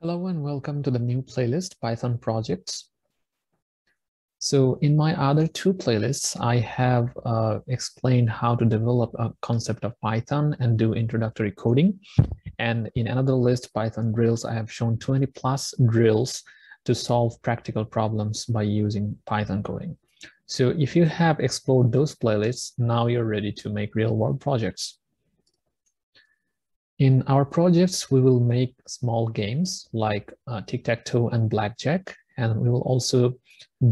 Hello and welcome to the new playlist, Python projects. So in my other two playlists, I have uh, explained how to develop a concept of Python and do introductory coding. And in another list, Python drills, I have shown 20 plus drills to solve practical problems by using Python coding. So if you have explored those playlists, now you're ready to make real world projects. In our projects, we will make small games like uh, tic-tac-toe and blackjack, and we will also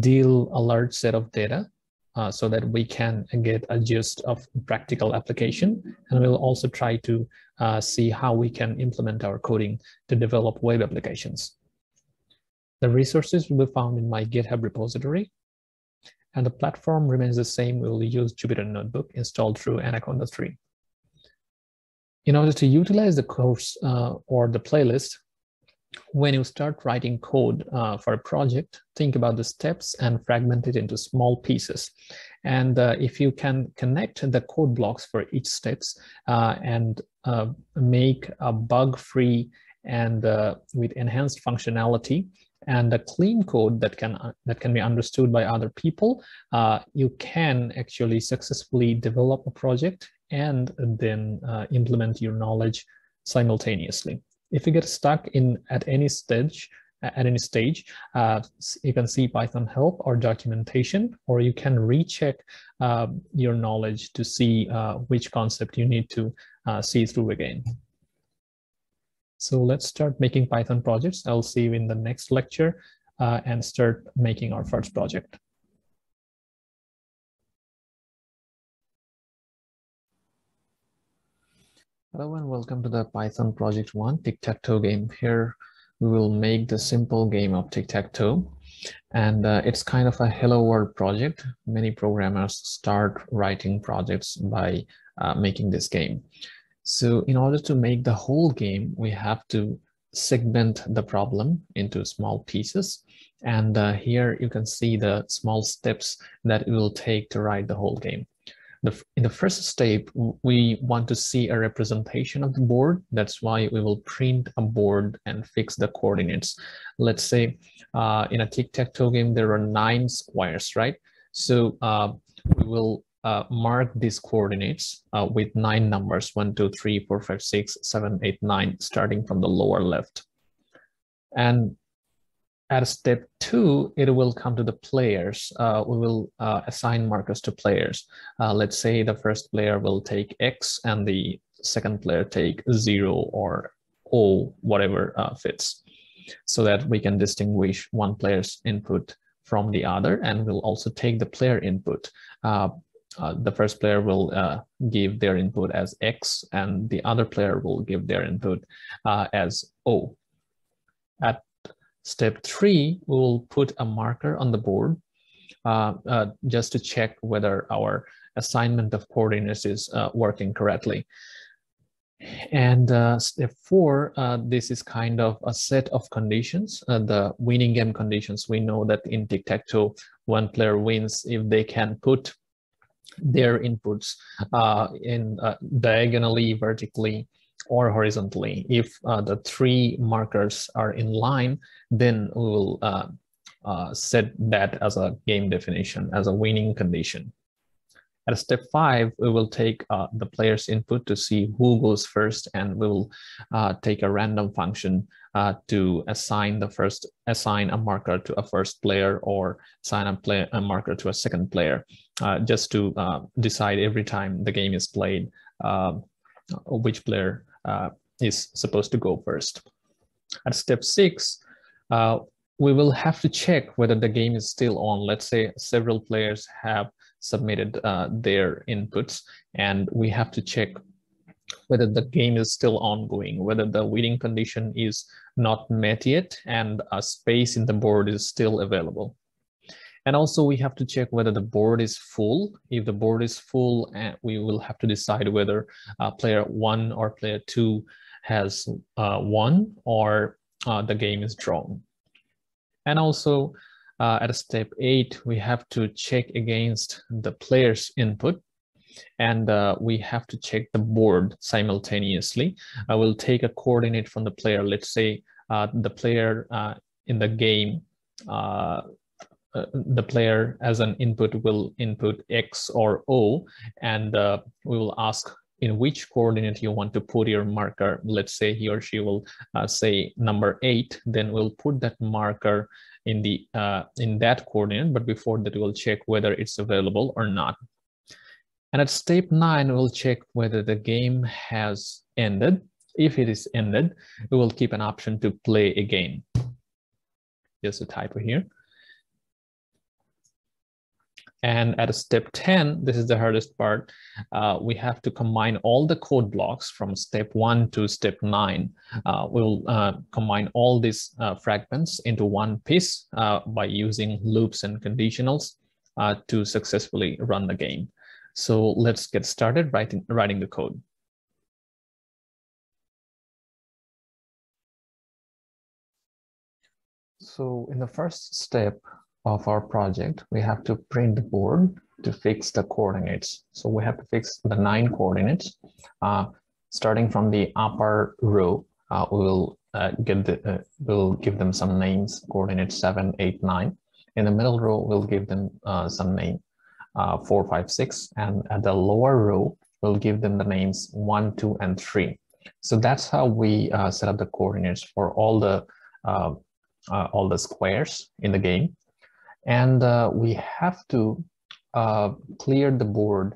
deal a large set of data uh, so that we can get a gist of practical application. And we'll also try to uh, see how we can implement our coding to develop web applications. The resources will be found in my GitHub repository. And the platform remains the same. We will use Jupyter Notebook installed through Anaconda 3 in order to utilize the course uh, or the playlist, when you start writing code uh, for a project, think about the steps and fragment it into small pieces. And uh, if you can connect the code blocks for each steps uh, and uh, make a bug-free and uh, with enhanced functionality, and a clean code that can that can be understood by other people, you can actually successfully develop a project and then uh, implement your knowledge simultaneously. If you get stuck in at any stage, at any stage, uh, you can see Python help or documentation, or you can recheck uh, your knowledge to see uh, which concept you need to uh, see through again. So let's start making Python projects. I'll see you in the next lecture uh, and start making our first project. Hello and welcome to the Python Project 1 tic-tac-toe game. Here we will make the simple game of tic-tac-toe and uh, it's kind of a hello world project. Many programmers start writing projects by uh, making this game. So in order to make the whole game, we have to segment the problem into small pieces. And uh, here you can see the small steps that it will take to write the whole game the, in the first step, we want to see a representation of the board. That's why we will print a board and fix the coordinates. Let's say uh, in a tic-tac-toe game, there are nine squares, right? So uh, we will uh, mark these coordinates uh, with nine numbers, one, two, three, four, five, six, seven, eight, nine, starting from the lower left. And at step two, it will come to the players. Uh, we will uh, assign markers to players. Uh, let's say the first player will take X and the second player take zero or O, whatever uh, fits, so that we can distinguish one player's input from the other. And we'll also take the player input. Uh, uh, the first player will give their input as X and the other player will give their input as O. At Step three, we will put a marker on the board uh, uh, just to check whether our assignment of coordinates is uh, working correctly. And uh, step four, uh, this is kind of a set of conditions, uh, the winning game conditions. We know that in tic-tac-toe, one player wins if they can put their inputs in diagonally, vertically, or horizontally. If uh, the three markers are in line, then we will uh, uh, set that as a game definition, as a winning condition. At step five, we will take uh, the player's input to see who goes first, and we will uh, take a random function uh, to assign the first, assign a marker to a first player or assign a, play, a marker to a second player, just to decide every time the game is played which player uh, is supposed to go first. At step six, uh, we will have to check whether the game is still on. Let's say several players have submitted uh, their inputs and we have to check whether the game is still ongoing, whether the winning condition is not met yet and a space in the board is still available. And also we have to check whether the board is full. If the board is full, eh, we will have to decide whether uh, player one or player two has uh, won or uh, the game is drawn. And also uh, at step eight, we have to check against the player's input and uh, we have to check the board simultaneously. I will take a coordinate from the player. Let's say uh, the player uh, in the game, uh, uh, the player as an input will input X or O, and uh, we will ask in which coordinate you want to put your marker. Let's say he or she will say number eight, then we'll put that marker in the in that coordinate, but before that we'll check whether it's available or not. And at step nine, we'll check whether the game has ended. If it is ended, we will keep an option to play again. Just a typo here. And at step 10, this is the hardest part, uh, we have to combine all the code blocks from step one to step nine. Uh, we'll uh, combine all these uh, fragments into one piece uh, by using loops and conditionals uh, to successfully run the game. So let's get started writing, writing the code. So in the first step of our project, we have to print the board to fix the coordinates. So we have to fix the nine coordinates. Uh, starting from the upper row, uh, we will uh, the, uh, we'll give them some names, coordinates seven, eight, nine. In the middle row, we'll give them uh, some name uh, 4, 5, 6. And at the lower row, we'll give them the names 1, 2, and 3. So that's how we uh, set up the coordinates for all the all the squares in the game. And uh, we have to uh, clear the board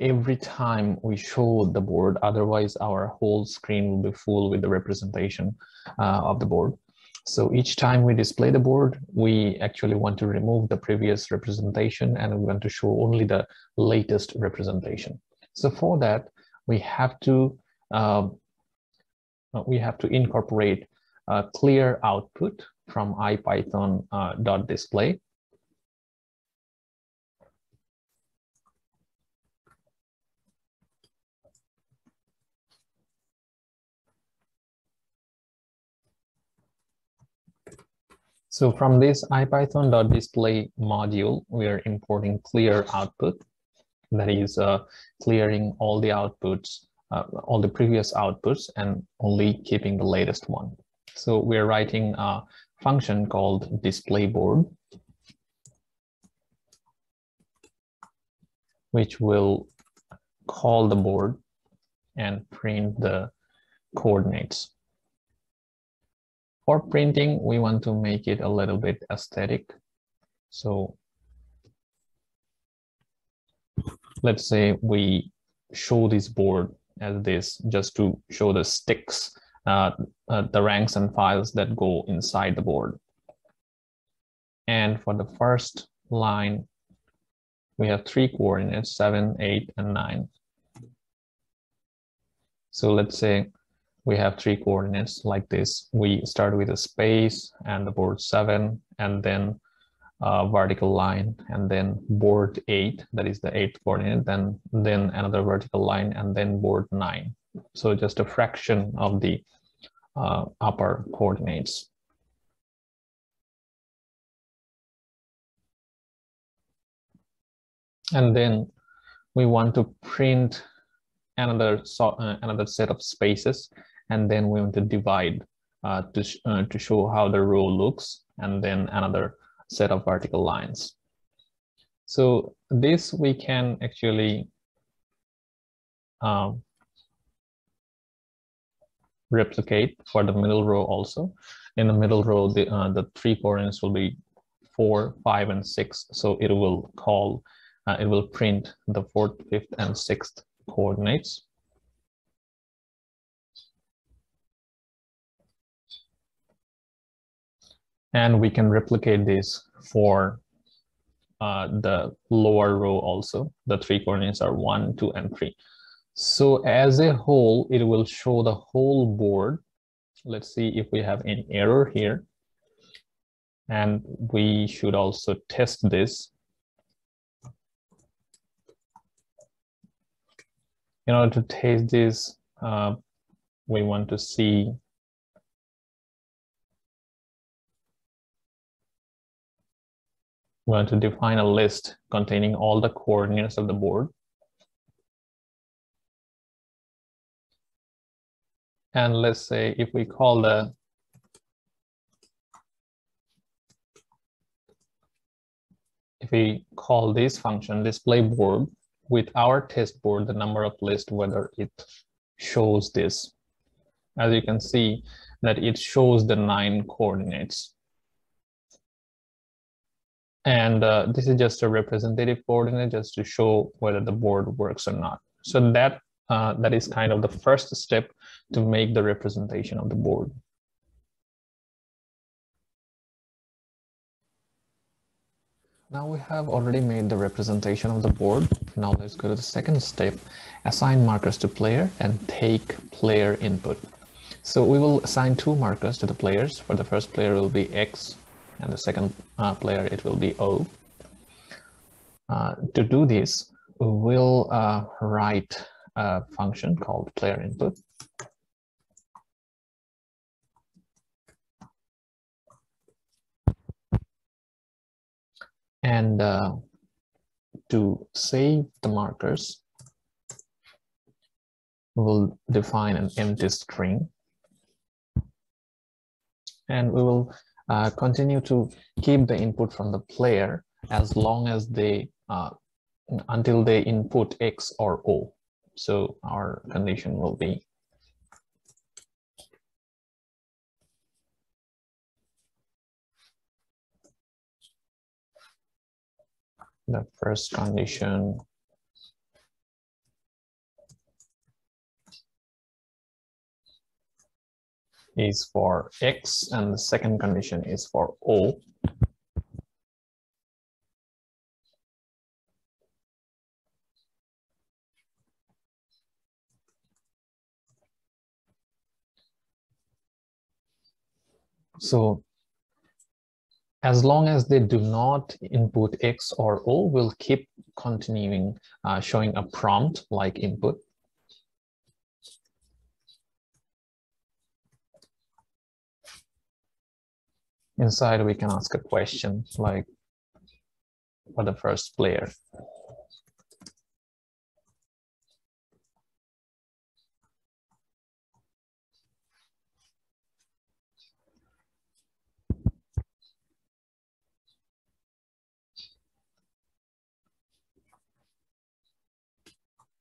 every time we show the board. Otherwise, our whole screen will be full with the representation of the board. So each time we display the board, we actually want to remove the previous representation and we want to show only the latest representation. So for that, we have to uh, we have to incorporate a clear output from ipython.display. Uh, So from this ipython.display module, we are importing clear output. That is uh, clearing all the outputs, uh, all the previous outputs and only keeping the latest one. So we're writing a function called display board, which will call the board and print the coordinates. For printing, we want to make it a little bit aesthetic. So let's say we show this board as this just to show the sticks, uh, uh, the ranks and files that go inside the board. And for the first line, we have three coordinates, seven, eight, and nine. So let's say we have three coordinates like this. We start with a space and the board seven, and then a vertical line, and then board eight, that is the eighth coordinate, then, then another vertical line, and then board nine. So just a fraction of the uh, upper coordinates. And then we want to print another so, uh, another set of spaces and then we want to divide uh, to, sh uh, to show how the row looks, and then another set of vertical lines. So this we can actually um, replicate for the middle row also. In the middle row, the, uh, the three coordinates will be four, five, and six. So it will call, uh, it will print the fourth, fifth, and sixth coordinates. And we can replicate this for uh, the lower row also. The three coordinates are one, two, and three. So as a whole, it will show the whole board. Let's see if we have any error here. And we should also test this. In order to test this, uh, we want to see we're going to define a list containing all the coordinates of the board. And let's say if we call the if we call this function display board with our test board, the number of list, whether it shows this. As you can see that it shows the nine coordinates. And uh, this is just a representative coordinate just to show whether the board works or not. So that uh, that is kind of the first step to make the representation of the board. Now we have already made the representation of the board. Now let's go to the second step, assign markers to player and take player input. So we will assign two markers to the players. For the first player will be X and the second uh, player it will be O. Uh, to do this, we will uh, write a function called player input. And uh, to save the markers, we will define an empty string. And we will uh, continue to keep the input from the player as long as they, uh, until they input X or O. So our condition will be the first condition is for X and the second condition is for O. So as long as they do not input X or O, we'll keep continuing uh, showing a prompt like input. Inside, we can ask a question like for the first player.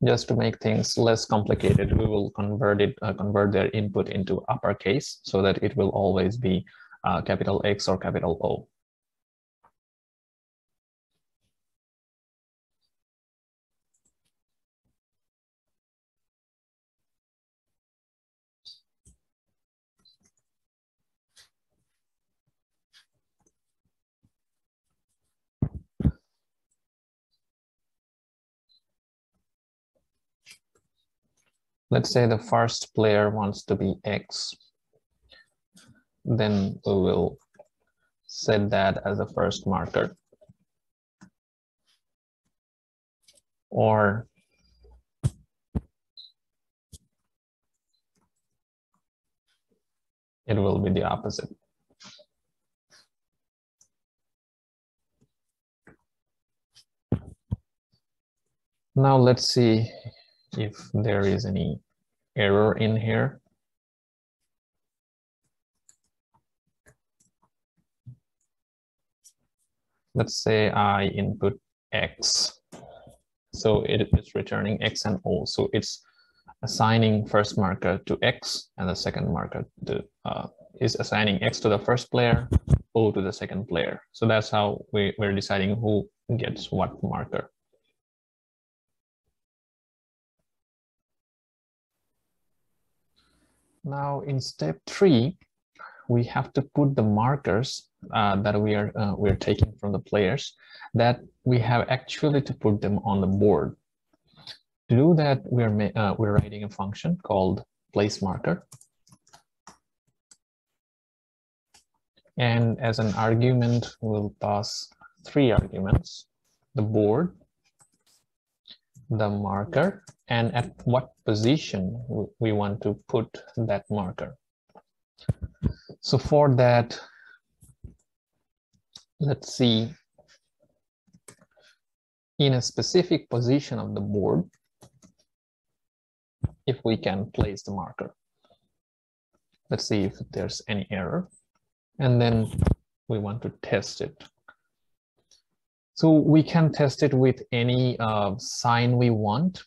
just to make things less complicated, we will convert it, uh, convert their input into uppercase so that it will always be uh, capital X or capital O. let's say the first player wants to be X, then we will set that as a first marker. Or it will be the opposite. Now let's see if there is any error in here. Let's say I input X. So it is returning X and O. So it's assigning first marker to X and the second marker to, uh, is assigning X to the first player, O to the second player. So that's how we, we're deciding who gets what marker. Now in step three, we have to put the markers uh, that we are uh, we are taking from the players that we have actually to put them on the board. To do that, we're uh, we're writing a function called place marker. And as an argument, we'll pass three arguments, the board, the marker, and at what position we want to put that marker. So for that, let's see, in a specific position of the board, if we can place the marker. Let's see if there's any error. And then we want to test it. So we can test it with any uh, sign we want.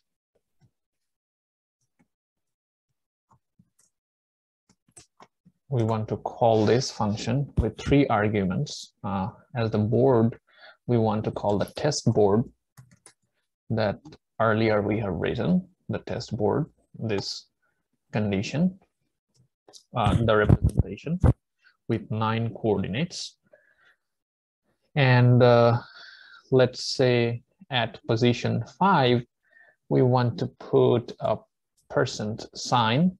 We want to call this function with three arguments. Uh, as the board, we want to call the test board that earlier we have written, the test board, this condition, uh, the representation with nine coordinates. And uh, let's say at position five, we want to put a percent sign.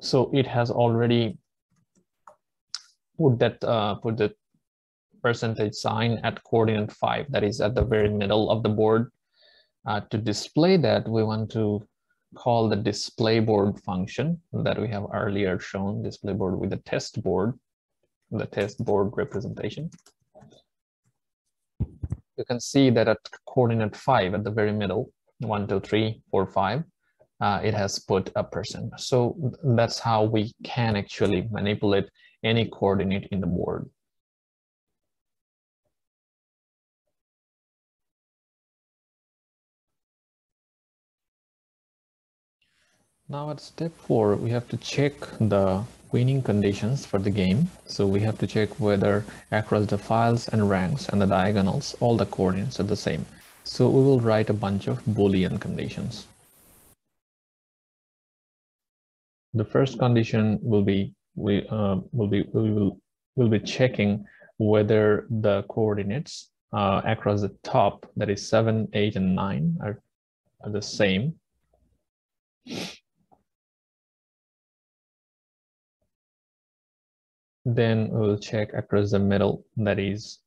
So it has already put that uh, put the percentage sign at coordinate five, that is at the very middle of the board. Uh, to display that, we want to call the display board function that we have earlier shown, display board with the test board, the test board representation. You can see that at coordinate five at the very middle, one, two, three, four, five, uh, it has put a person. So that's how we can actually manipulate any coordinate in the board. Now at step four, we have to check the winning conditions for the game. So we have to check whether across the files and ranks and the diagonals, all the coordinates are the same. So we will write a bunch of Boolean conditions. The first condition will be we uh, will be we will will be checking whether the coordinates uh, across the top that is seven, eight, and nine are, are the same. Then we'll check across the middle, that is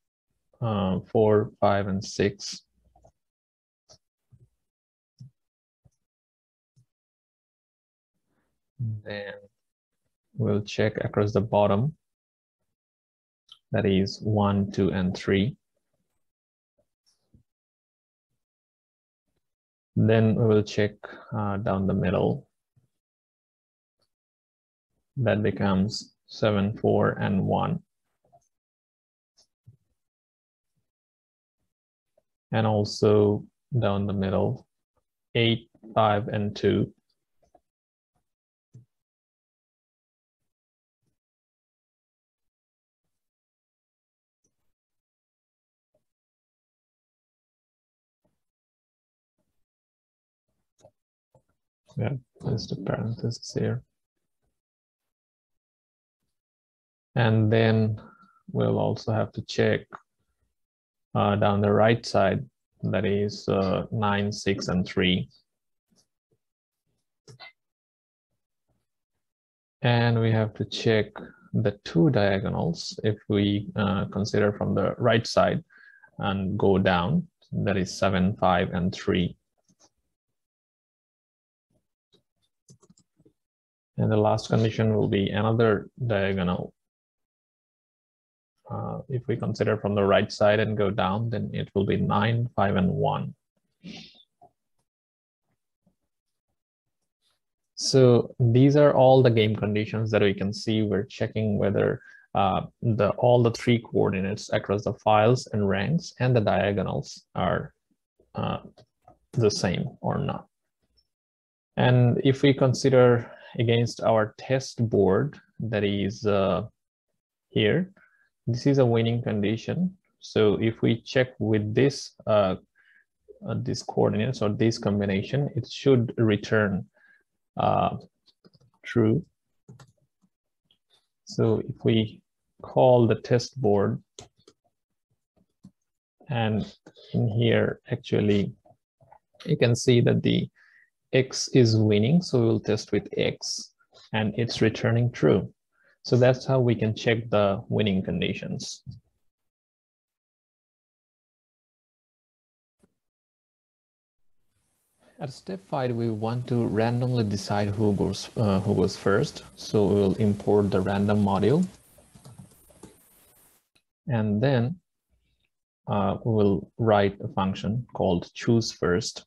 uh, four, five, and six. Then we'll check across the bottom, that is one, two, and three. Then we will check uh, down the middle. That becomes 7, 4, and 1. And also down the middle, 8, 5, and 2. Yeah, just a parenthesis here. And then we'll also have to check uh, down the right side, that is uh, 9, 6, and 3. And we have to check the two diagonals if we uh, consider from the right side and go down, that is 7, 5, and 3. And the last condition will be another diagonal uh, if we consider from the right side and go down, then it will be 9, 5, and 1. So these are all the game conditions that we can see. We're checking whether uh, the all the three coordinates across the files and ranks and the diagonals are uh, the same or not. And if we consider against our test board that is uh, here, this is a winning condition. So if we check with this, uh, uh, these coordinates or this combination, it should return uh, true. So if we call the test board and in here, actually, you can see that the X is winning. So we'll test with X and it's returning true. So that's how we can check the winning conditions. At step five, we want to randomly decide who goes uh, who goes first. So we will import the random module. And then uh, we will write a function called choose first.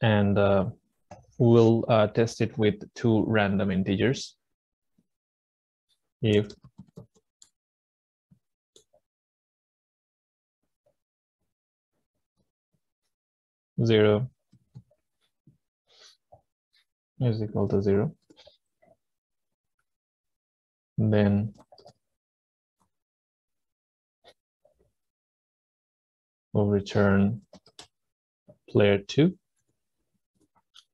And uh, we'll uh, test it with two random integers. If zero is equal to zero, then we'll return player two,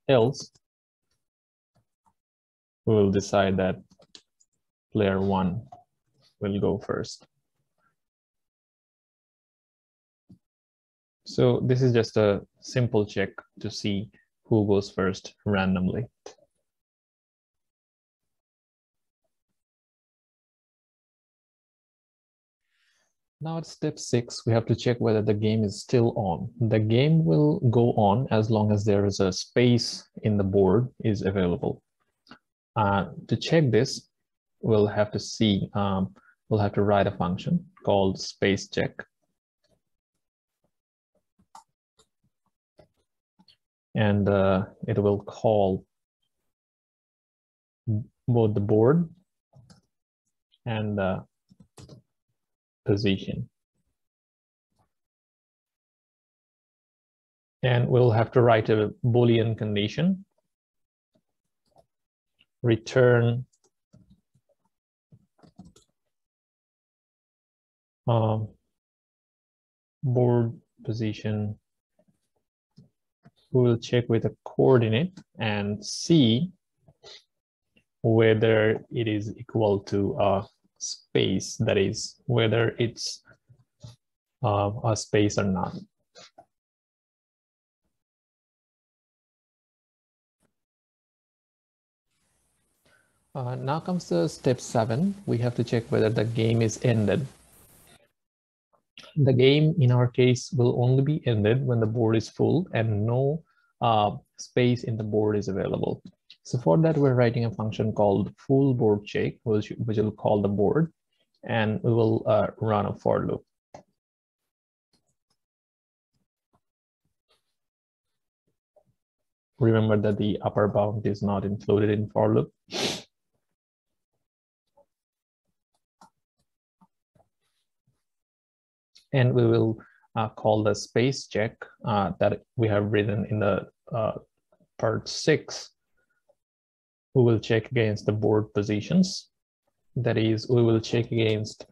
else we will decide that player one will go first. So this is just a simple check to see who goes first randomly. Now at step six, we have to check whether the game is still on. The game will go on as long as there is a space in the board is available. Uh, to check this, we'll have to see, um, we'll have to write a function called space check. And uh, it will call both the board and uh, position. And we'll have to write a Boolean condition. Return um, board position. We will check with a coordinate and see whether it is equal to uh, space, that is, whether it's uh, a space or not. Uh, now comes the step seven. We have to check whether the game is ended. The game, in our case, will only be ended when the board is full and no uh, space in the board is available. So for that, we're writing a function called full board check, which, which will call the board, and we will uh, run a for loop. Remember that the upper bound is not included in for loop. And we will uh, call the space check uh, that we have written in the uh, part six we will check against the board positions. That is, we will check against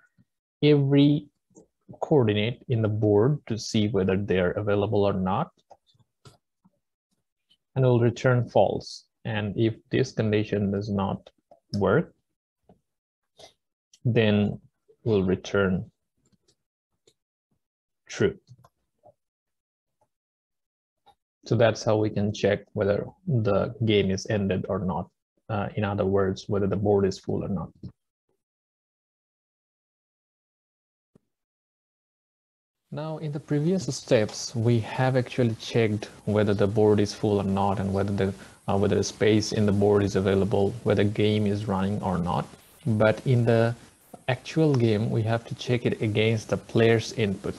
every coordinate in the board to see whether they're available or not. And we'll return false. And if this condition does not work, then we'll return true. So that's how we can check whether the game is ended or not uh, in other words, whether the board is full or not. Now, in the previous steps, we have actually checked whether the board is full or not and whether the uh, whether the space in the board is available, whether game is running or not. But in the actual game, we have to check it against the player's input.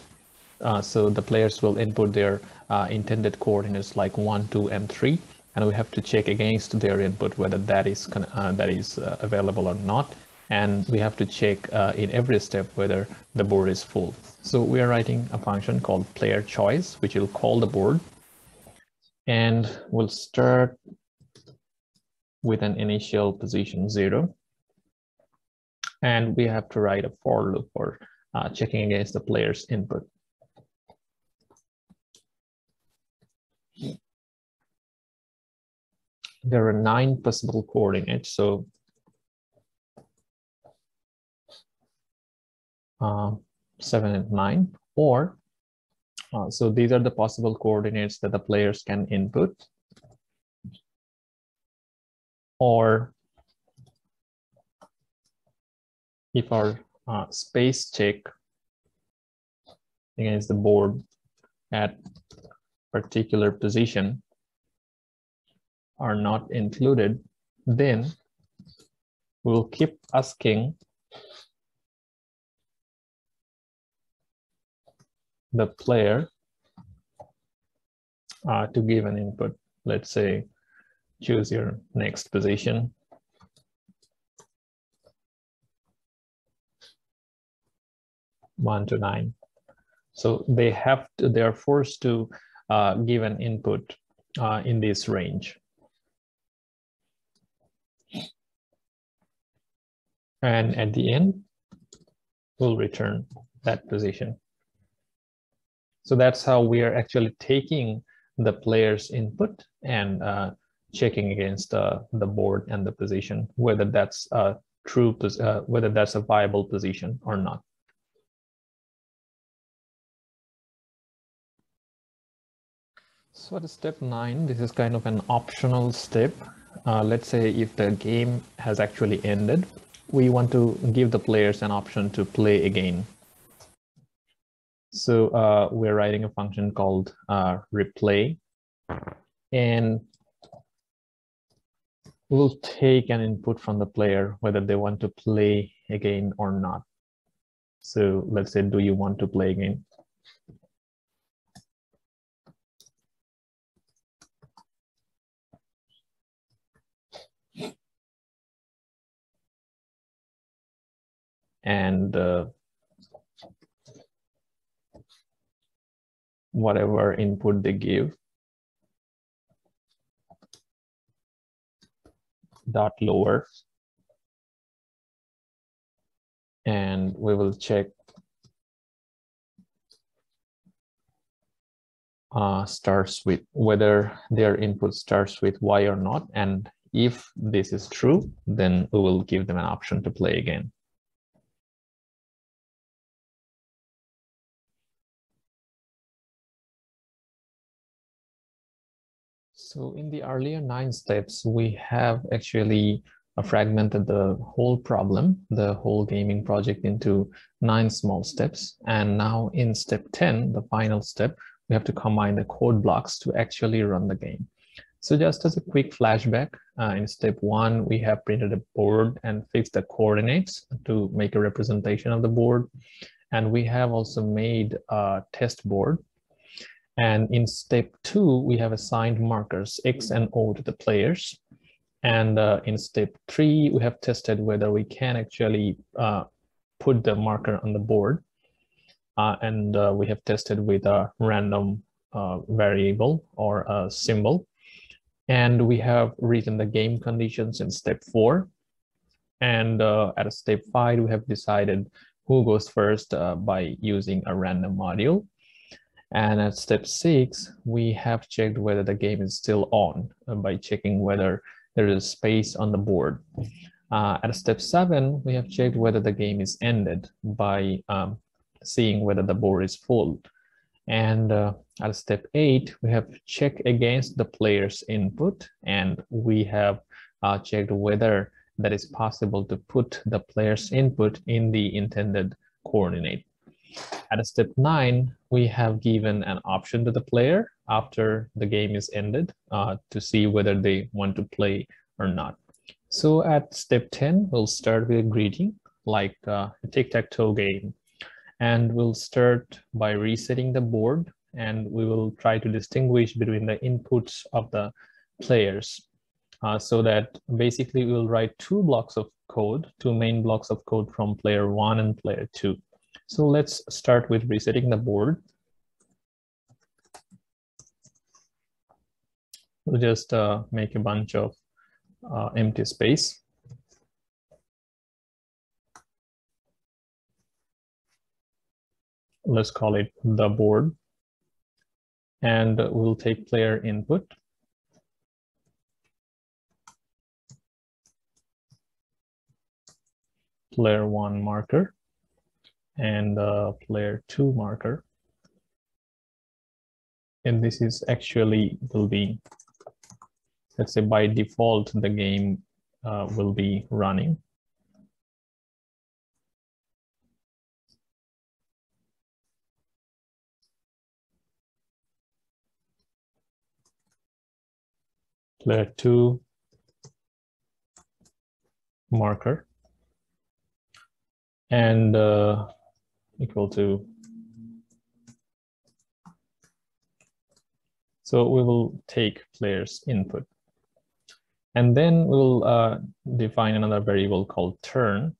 Uh, so the players will input their uh, intended coordinates like 1, 2, and 3 and we have to check against their input whether that is uh, that is uh, available or not. And we have to check uh, in every step whether the board is full. So we are writing a function called player choice which will call the board. And we'll start with an initial position zero. And we have to write a for loop for uh, checking against the player's input there are nine possible coordinates. So uh, seven and nine, or uh, so these are the possible coordinates that the players can input. Or if our uh, space check against the board at particular position are not included, then we'll keep asking the player uh, to give an input. Let's say choose your next position. One to nine. So they have to, they are forced to uh, give an input uh, in this range. And at the end, we'll return that position. So that's how we are actually taking the player's input and uh, checking against uh, the board and the position, whether that's a true, uh, whether that's a viable position or not. So at step nine, this is kind of an optional step. Uh, let's say if the game has actually ended, we want to give the players an option to play again. So uh, we're writing a function called uh, replay. And we'll take an input from the player, whether they want to play again or not. So let's say, do you want to play again? And uh, whatever input they give. Dot lower. And we will check uh, starts with whether their input starts with Y or not. And if this is true, then we will give them an option to play again. So in the earlier nine steps, we have actually uh, fragmented the whole problem, the whole gaming project into nine small steps. And now in step 10, the final step, we have to combine the code blocks to actually run the game. So just as a quick flashback, uh, in step one, we have printed a board and fixed the coordinates to make a representation of the board. And we have also made a test board and in step two, we have assigned markers X and O to the players. And uh, in step three, we have tested whether we can actually uh, put the marker on the board. Uh, and uh, we have tested with a random uh, variable or a symbol. And we have written the game conditions in step four. And uh, at step five, we have decided who goes first by using a random module. And at step six, we have checked whether the game is still on uh, by checking whether there is space on the board. Uh, at step seven, we have checked whether the game is ended by um, seeing whether the board is full. And uh, at step eight, we have checked against the player's input and we have uh, checked whether that is possible to put the player's input in the intended coordinate. At step nine, we have given an option to the player after the game is ended uh, to see whether they want to play or not. So at step 10, we'll start with a greeting like uh, a tic-tac-toe game. And we'll start by resetting the board and we will try to distinguish between the inputs of the players uh, so that basically we'll write two blocks of code, two main blocks of code from player one and player two. So let's start with resetting the board. We'll just uh, make a bunch of uh, empty space. Let's call it the board. And we'll take player input. Player one marker and the player two marker. And this is actually will be, let's say by default, the game uh, will be running. Player two marker and uh, equal to So we will take player's input. And then we'll uh, define another variable called turn.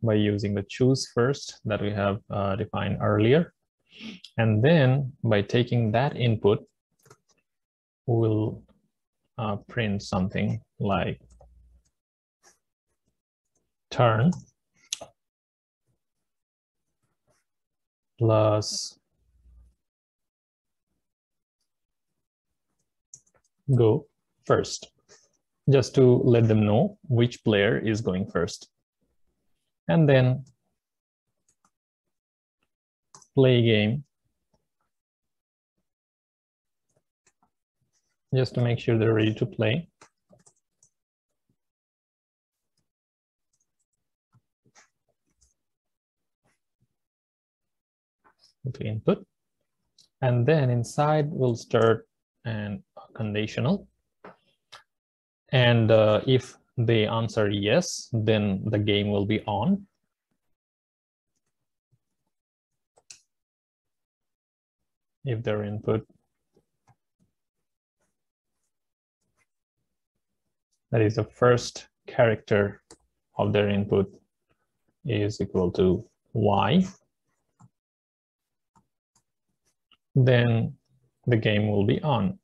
by using the choose first that we have uh, defined earlier. And then by taking that input, we'll uh, print something like turn plus go first, just to let them know which player is going first. And then play game, just to make sure they're ready to play. The input. And then inside we'll start an conditional. And uh, if they answer yes, then the game will be on. If their input that is the first character of their input is equal to y then the game will be on.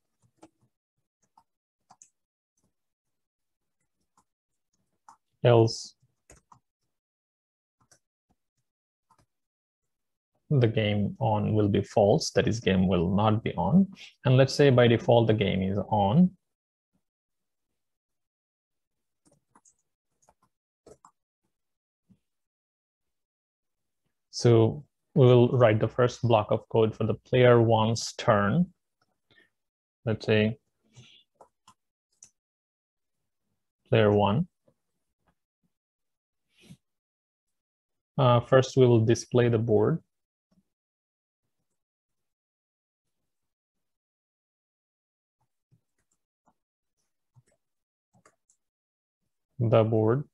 Else the game on will be false, that is game will not be on. And let's say by default the game is on. So we will write the first block of code for the player one's turn. Let's say player one. Uh, first, we will display the board. The board.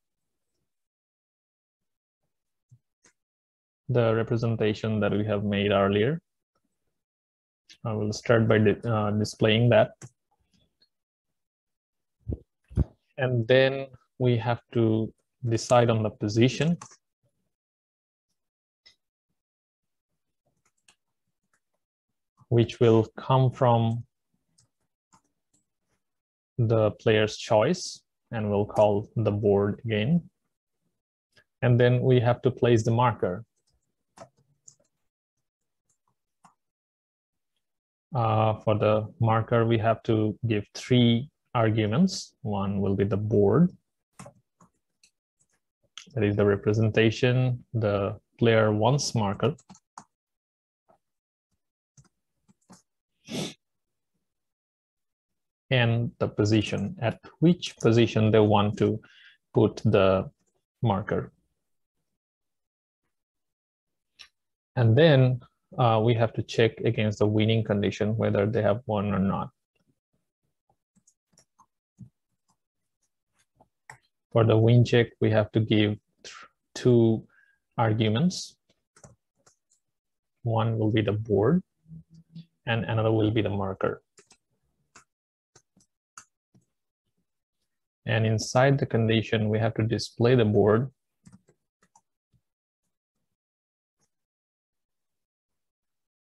The representation that we have made earlier. I will start by uh, displaying that. And then we have to decide on the position. which will come from the player's choice and we'll call the board again. And then we have to place the marker. Uh, for the marker, we have to give three arguments. One will be the board. That is the representation, the player wants marker. And the position, at which position they want to put the marker. And then uh, we have to check against the winning condition whether they have won or not. For the win check, we have to give two arguments. One will be the board and another will be the marker. And inside the condition, we have to display the board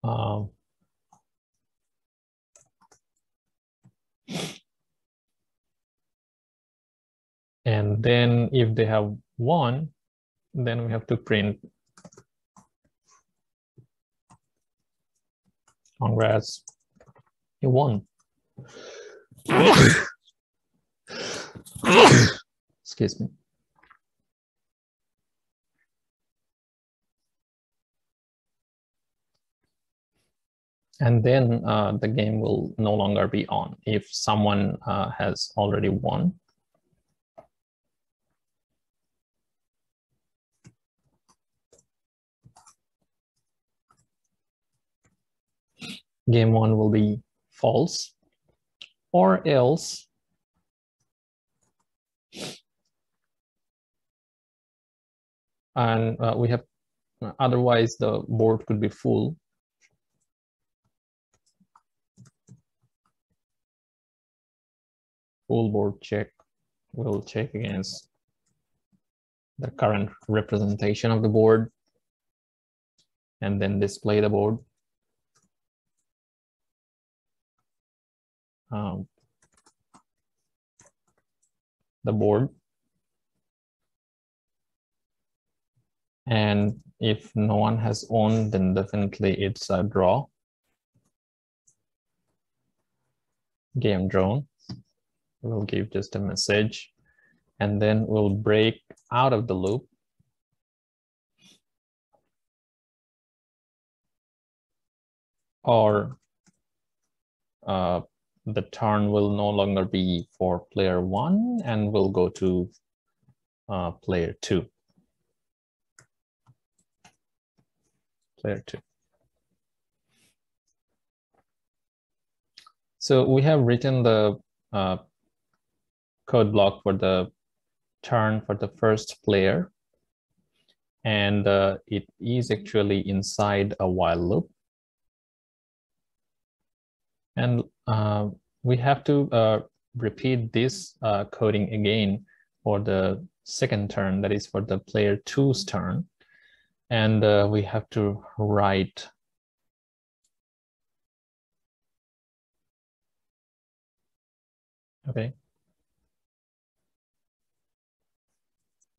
Um, and then if they have won, then we have to print congrats, you won. Excuse me. And then uh, the game will no longer be on if someone uh, has already won. Game one will be false or else and uh, we have otherwise the board could be full full board check will check against the current representation of the board and then display the board. Um, the board. And if no one has owned, then definitely it's a draw. Game drone. We'll give just a message and then we'll break out of the loop. Or uh, the turn will no longer be for player one and we'll go to uh, player two. Player two. So we have written the uh, code block for the turn for the first player. And uh, it is actually inside a while loop. And uh, we have to uh, repeat this uh, coding again for the second turn, that is for the player two's turn. And uh, we have to write Okay.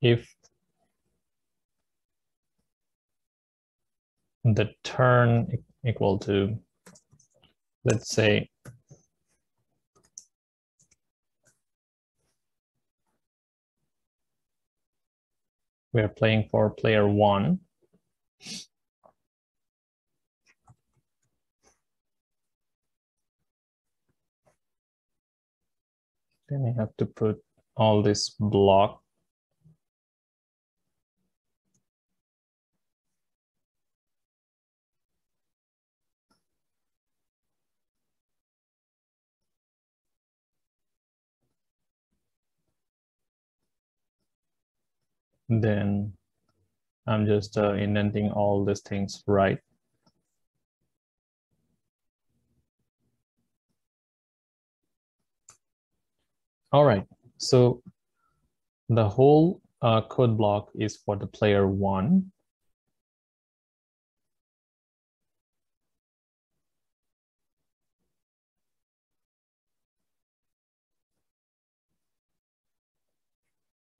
If the turn equal to, let's say, we are playing for player one. Then we have to put all this block then I'm just uh, indenting all these things right. All right, so the whole uh, code block is for the player one.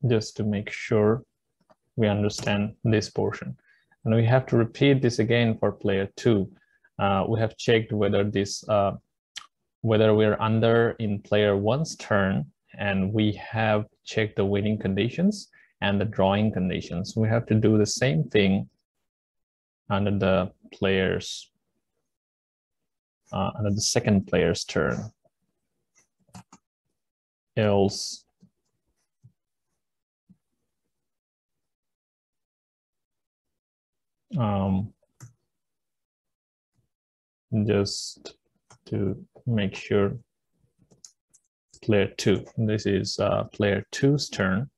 Just to make sure we understand this portion. And we have to repeat this again for player two. Uh, we have checked whether this, uh, whether we're under in player one's turn and we have checked the winning conditions and the drawing conditions. We have to do the same thing under the players, uh, under the second player's turn. Else um, just to make sure player two. This is uh, player two's turn.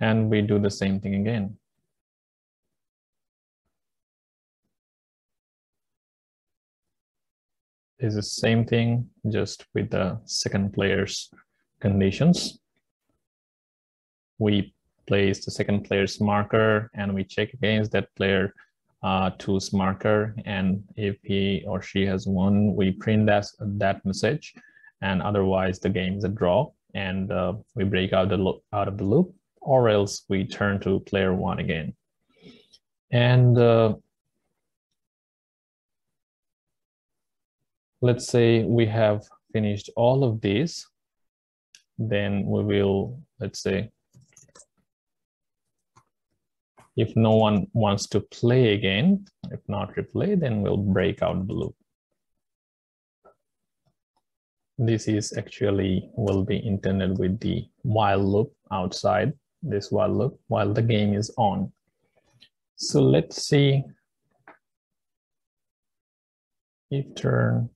And we do the same thing again. Is the same thing, just with the second player's conditions. We place the second player's marker and we check against that player uh, two's marker. And if he or she has won, we print that, that message and otherwise the game is a draw and uh, we break out, the out of the loop or else we turn to player one again. And uh, let's say we have finished all of these, then we will, let's say, if no one wants to play again, if not replay, then we'll break out the loop. This is actually will be intended with the while loop outside this while loop while the game is on. So let's see if turn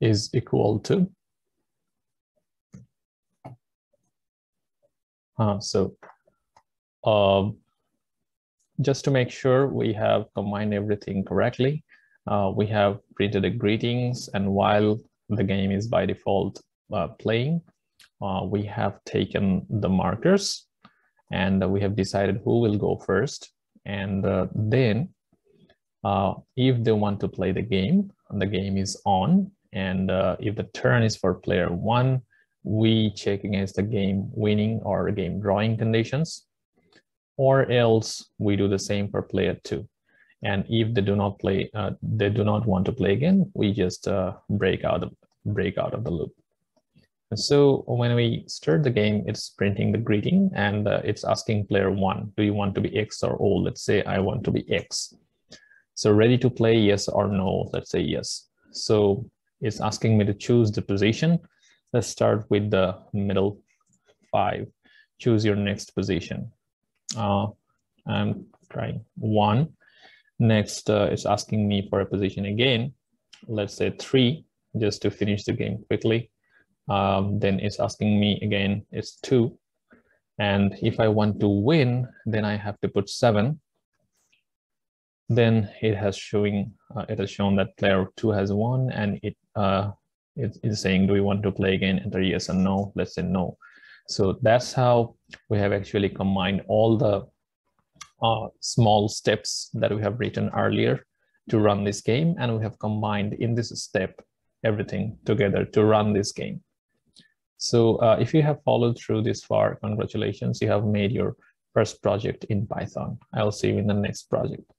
is equal to Uh, so uh, just to make sure we have combined everything correctly, uh, we have printed a greetings and while the game is by default uh, playing, uh, we have taken the markers and we have decided who will go first. And uh, then if they want to play the game, the game is on. And if the turn is for player one, we check against the game winning or game drawing conditions, or else we do the same for player two. And if they do not play, uh, they do not want to play again, we just uh, break out of break out of the loop. And so when we start the game, it's printing the greeting and uh, it's asking player one, do you want to be X or O? Let's say I want to be X. So ready to play, yes or no, let's say yes. So it's asking me to choose the position. Let's start with the middle five. Choose your next position. Uh, I'm trying one. Next, uh, it's asking me for a position again. Let's say three, just to finish the game quickly. Um, then it's asking me again, it's two. And if I want to win, then I have to put seven then it has showing uh, it has shown that player two has won and it uh, it is saying do we want to play again enter yes and no? Let's say no. So that's how we have actually combined all the uh, small steps that we have written earlier to run this game and we have combined in this step everything together to run this game. So uh, if you have followed through this far congratulations. You have made your first project in python. I'll see you in the next project